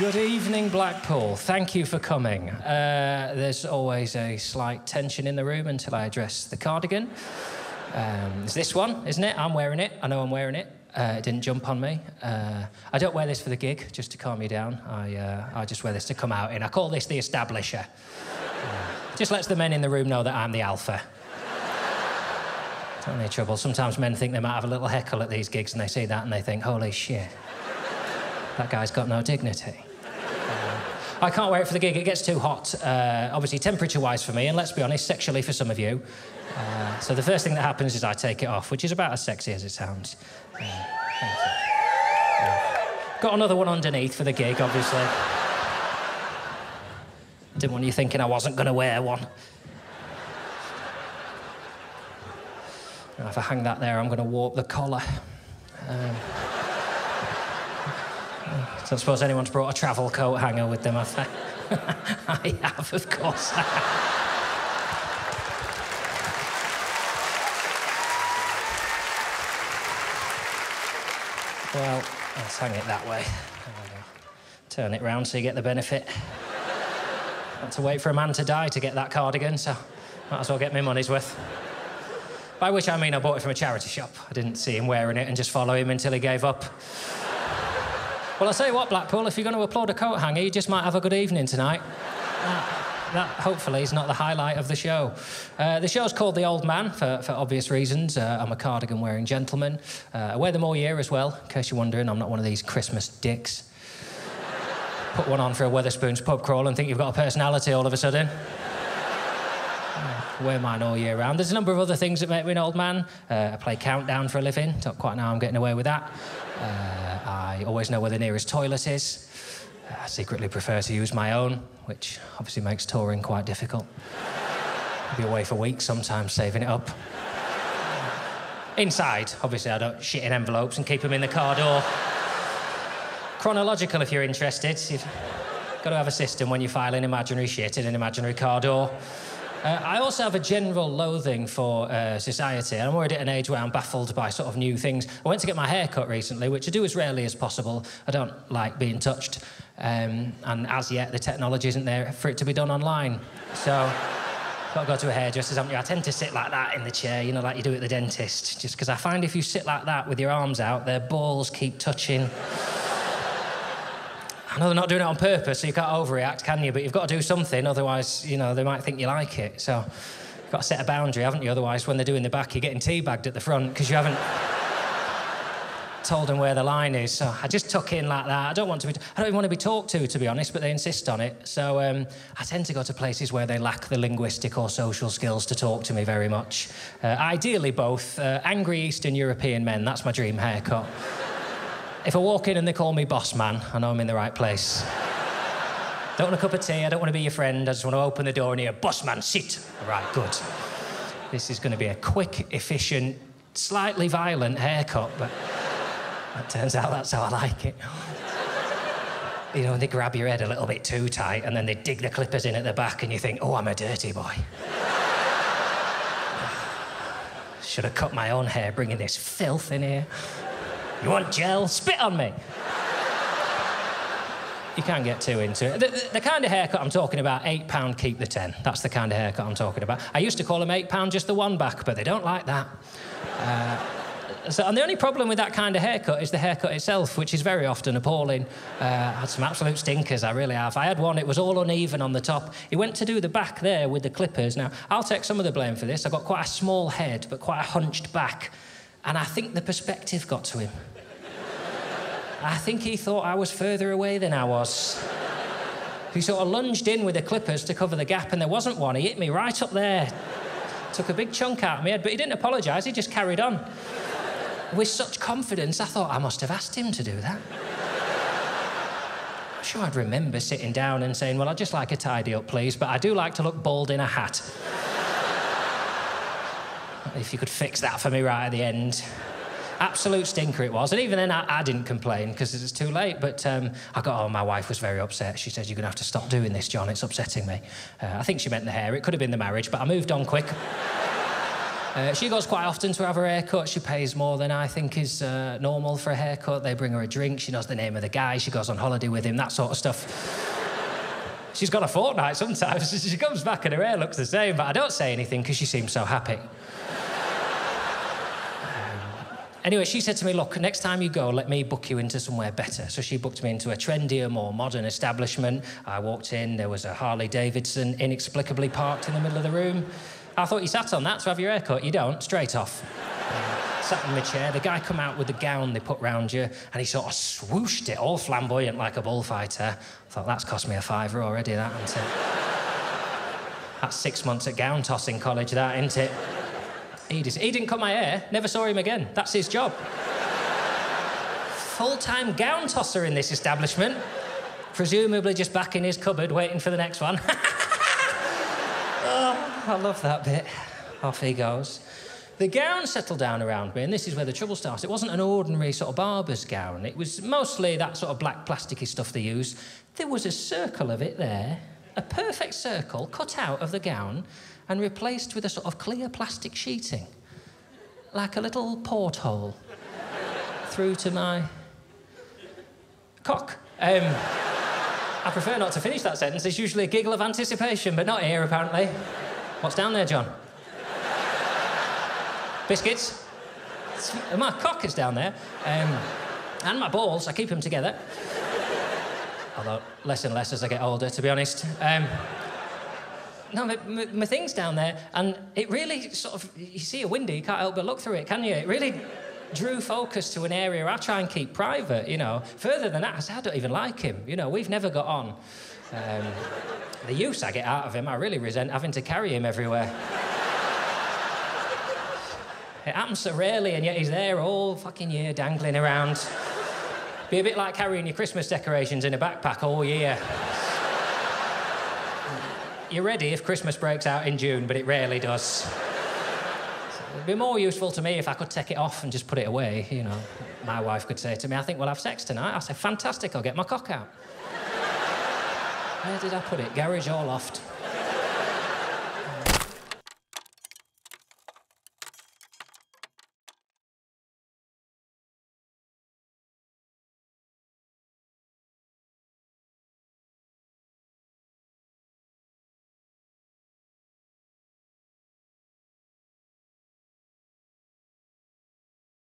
Good evening, Blackpool. Thank you for coming. Uh, there's always a slight tension in the room until I address the cardigan. Um, it's this one, isn't it? I'm wearing it. I know I'm wearing it. Uh, it didn't jump on me. Uh, I don't wear this for the gig, just to calm you down. I, uh, I just wear this to come out in. I call this the establisher. Uh, just lets the men in the room know that I'm the alpha. Don't need trouble. Sometimes men think they might have a little heckle at these gigs and they see that and they think, holy shit, that guy's got no dignity. I can't wear it for the gig. It gets too hot, uh, obviously, temperature wise for me, and let's be honest, sexually for some of you. Uh, so the first thing that happens is I take it off, which is about as sexy as it sounds. Uh. Got another one underneath for the gig, obviously. Didn't want you thinking I wasn't going to wear one. if I hang that there, I'm going to warp the collar. Um, don't suppose anyone's brought a travel coat hanger with them, have? I have, of course. well, let's hang it that way. Turn it round so you get the benefit. Had to wait for a man to die to get that cardigan, so might as well get my money's worth. By which I mean I bought it from a charity shop. I didn't see him wearing it and just follow him until he gave up. Well, I say what, Blackpool, if you're going to applaud a coat hanger, you just might have a good evening tonight. That, that hopefully is not the highlight of the show. Uh, the show's called The Old Man for, for obvious reasons. Uh, I'm a cardigan wearing gentleman. Uh, I wear them all year as well, in case you're wondering. I'm not one of these Christmas dicks. Put one on for a Wetherspoons pub crawl and think you've got a personality all of a sudden. wear mine all year round. There's a number of other things that make me an old man. Uh, I play Countdown for a living. Don't quite how I'm getting away with that. Uh, I always know where the nearest toilet is. I secretly prefer to use my own, which obviously makes touring quite difficult. Be away for weeks sometimes, saving it up. Inside, obviously, I don't shit in envelopes and keep them in the car door. Chronological, if you're interested. You've got to have a system when you file in imaginary shit in an imaginary car door. Uh, I also have a general loathing for uh, society, I'm already at an age where I'm baffled by sort of new things. I went to get my hair cut recently, which I do as rarely as possible. I don't like being touched, um, and as yet, the technology isn't there for it to be done online. So, got to go to a hairdresser's, haven't you? I tend to sit like that in the chair, you know, like you do at the dentist, just because I find if you sit like that with your arms out, their balls keep touching. I know they're not doing it on purpose, so you can't overreact, can you? But you've got to do something, otherwise, you know, they might think you like it. So you've got to set a boundary, haven't you? Otherwise, when they're doing the back, you're getting teabagged at the front because you haven't told them where the line is. So I just tuck in like that. I don't want to be, I don't even want to be talked to, to be honest, but they insist on it. So um, I tend to go to places where they lack the linguistic or social skills to talk to me very much. Uh, ideally, both. Uh, angry Eastern European men, that's my dream haircut. If I walk in and they call me boss man, I know I'm in the right place. don't want a cup of tea, I don't want to be your friend, I just want to open the door and hear, boss man, sit. Right, good. This is going to be a quick, efficient, slightly violent haircut, but it turns out that's how I like it. You know, they grab your head a little bit too tight and then they dig the clippers in at the back and you think, oh, I'm a dirty boy. Should have cut my own hair bringing this filth in here. You want gel? Spit on me. you can't get too into it. The, the, the, kind of haircut I'm talking about, £8, keep the 10. That's the kind of haircut I'm talking about. I used to call them £8 just the one back, but they don't like that. Uh, so, and the only problem with that kind of haircut is the haircut itself, which is very often appalling. Uh, I had some absolute stinkers, I really have. I had one, it was all uneven on the top. He went to do the back there with the clippers. Now, I'll take some of the blame for this. I've got quite a small head, but quite a hunched back. And I think the perspective got to him. I think he thought I was further away than I was. He sort of lunged in with the clippers to cover the gap, and there wasn't one. He hit me right up there. Took a big chunk out of my head, but he didn't apologise, he just carried on. With such confidence, I thought I must have asked him to do that. I'm sure I'd remember sitting down and saying, Well, I'd just like a tidy up, please, but I do like to look bald in a hat. If you could fix that for me right at the end. Absolute stinker it was. And even then, I, I didn't complain because it was too late. But um, I got home, my wife was very upset. She said, You're going to have to stop doing this, Jon. It's upsetting me. Uh, I think she meant the hair. It could have been the marriage, but I moved on quick. Uh, she goes quite often to have her hair cut. She pays more than I think is uh, normal for a haircut. They bring her a drink. She knows the name of the guy. She goes on holiday with him, that sort of stuff. She's got a fortnight sometimes. She comes back and her hair looks the same, but I don't say anything because she seems so happy. Um, anyway, she said to me, Look, next time you go, let me book you into somewhere better. So she booked me into a trendier, more modern establishment. I walked in, there was a Harley Davidson inexplicably parked in the middle of the room. I thought you sat on that to have your hair cut. You don't, straight off. Sat in my chair, the guy come out with the gown they put round you, and he sort of swooshed it, all flamboyant like a bullfighter. I thought, that's cost me a fiver already, that, isn't it? That's six months at gown tossing college, that, isn't it? He, just, he didn't cut my hair, never saw him again. That's his job. Full time gown tosser in this establishment, presumably just back in his cupboard waiting for the next one. oh, I love that bit. Off he goes. The gown settled down around me, and this is where the trouble starts. It wasn't an ordinary sort of barber's gown, it was mostly that sort of black plasticky stuff they use. There was a circle of it there, a perfect circle cut out of the gown and replaced with a sort of clear plastic sheeting, like a little porthole through to my cock. Um, I prefer not to finish that sentence. There's usually a giggle of anticipation, but not here, apparently. What's down there, John? Biscuits? My cock is down there. Um, and my balls, I keep them together. Although less and less as I get older, to be honest. Um, no, my, my, my, thing's down there, and it really sort of, you see a window, you can't help but look through it, can you? It really drew focus to an area I try and keep private, you know. Further than that, I say, I don't even like him, you know, we've never got on. Um, the use I get out of him, I really resent having to carry him everywhere. It happens so rarely, and yet he's there all fucking year dangling around. Be a bit like carrying your Christmas decorations in a backpack all year you're ready if Christmas breaks out in June, but it rarely does. It'd be more useful to me if I could take it off and just put it away, you know. My wife could say to me, I think we'll have sex tonight. I'll say, fantastic, I'll get my cock out. Where did I put it? Garage or loft?